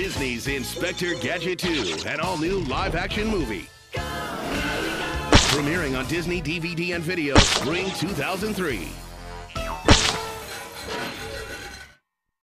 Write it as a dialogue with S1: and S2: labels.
S1: Disney's Inspector Gadget 2, an all-new live-action movie. Premiering on Disney DVD and video spring 2003.